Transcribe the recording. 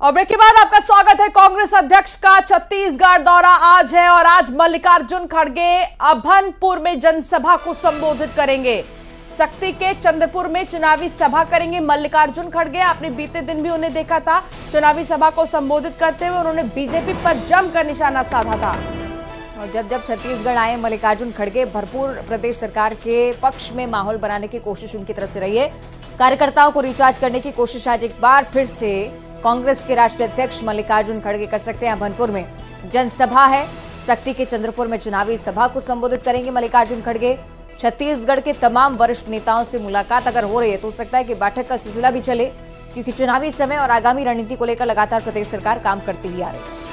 और ब्रेक के बाद आपका स्वागत है कांग्रेस अध्यक्ष का छत्तीसगढ़ दौरा आज है और आज मल्लिकार्जुन खड़गे अभनपुर में जनसभा को संबोधित करेंगे। शक्ति के चंद्रपुर में चुनावी सभा करेंगे मल्लिकार्जुन खड़गे। आपने बीते दिन भी उन्हें देखा था। चुनावी सभा को संबोधित करते हुए उन्होंने बीजेपी पर जमकर निशाना साधा था। और जब जब छत्तीसगढ़ आए, मल्लिकार्जुन खड़गे भरपूर प्रदेश सरकार के पक्ष में माहौल बनाने की कोशिश उनकी तरफ़ से रही है। कार्यकर्ताओं को रिचार्ज करने की कोशिश आज एक बार फिर से कांग्रेस के राष्ट्रीय अध्यक्ष मल्लिकार्जुन खड़गे कर सकते हैं। भनपुर में जनसभा है। सख्ती के चंद्रपुर में चुनावी सभा को संबोधित करेंगे मल्लिकार्जुन खड़गे। छत्तीसगढ़ के तमाम वरिष्ठ नेताओं से मुलाकात अगर हो रही है तो हो सकता है कि बैठक का सिलसिला भी चले, क्योंकि चुनावी समय और आगामी रणनीति को लेकर लगातार प्रदेश सरकार काम करती ही आ रही है।